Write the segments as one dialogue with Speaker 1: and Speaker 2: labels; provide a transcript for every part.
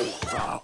Speaker 1: Oh,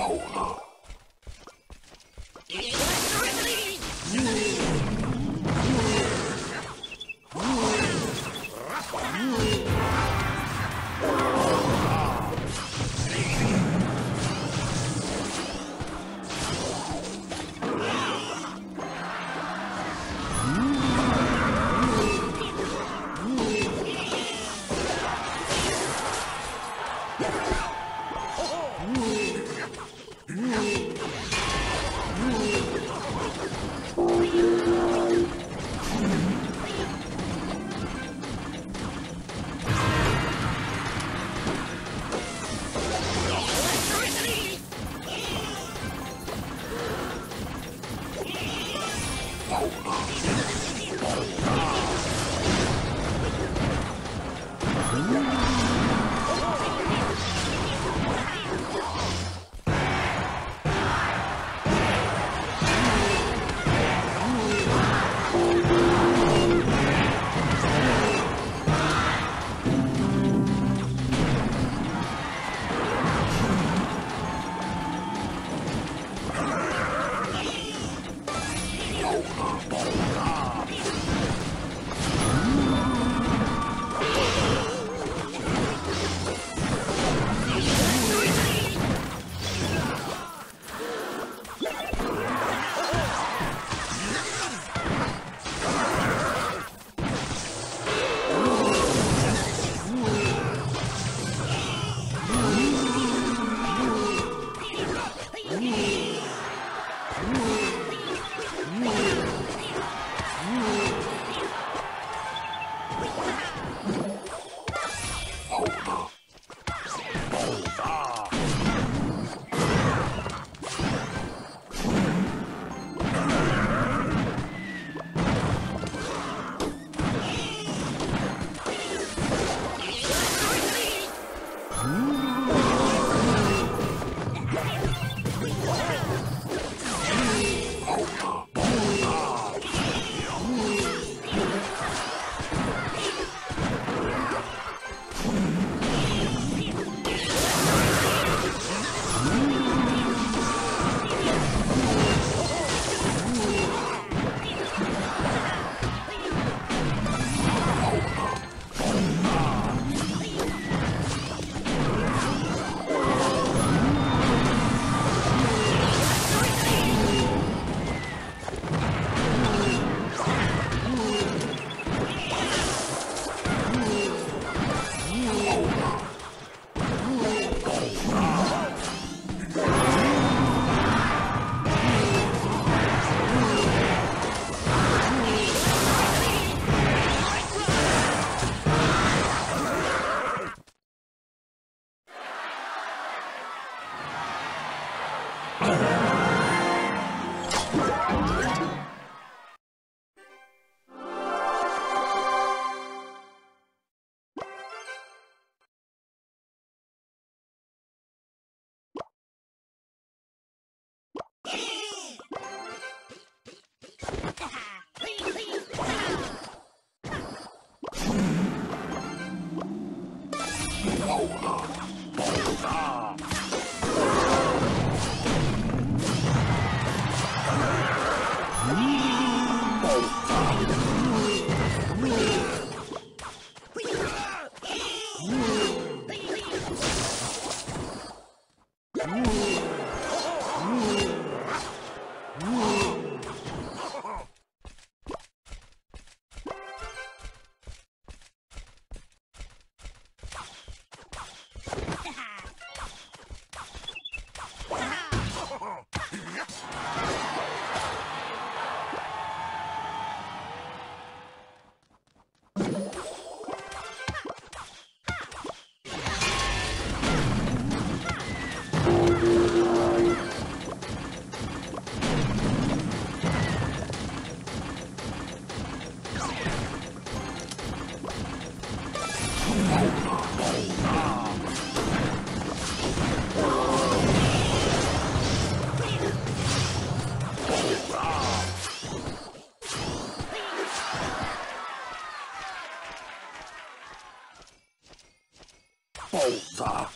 Speaker 1: 好了爆炸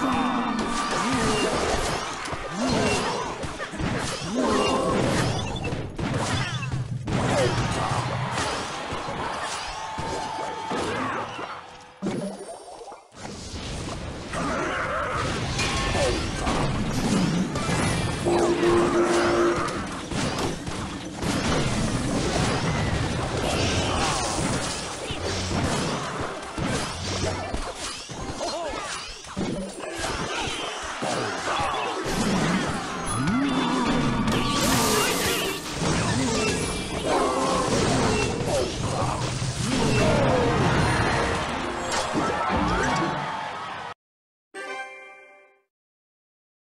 Speaker 1: Viva!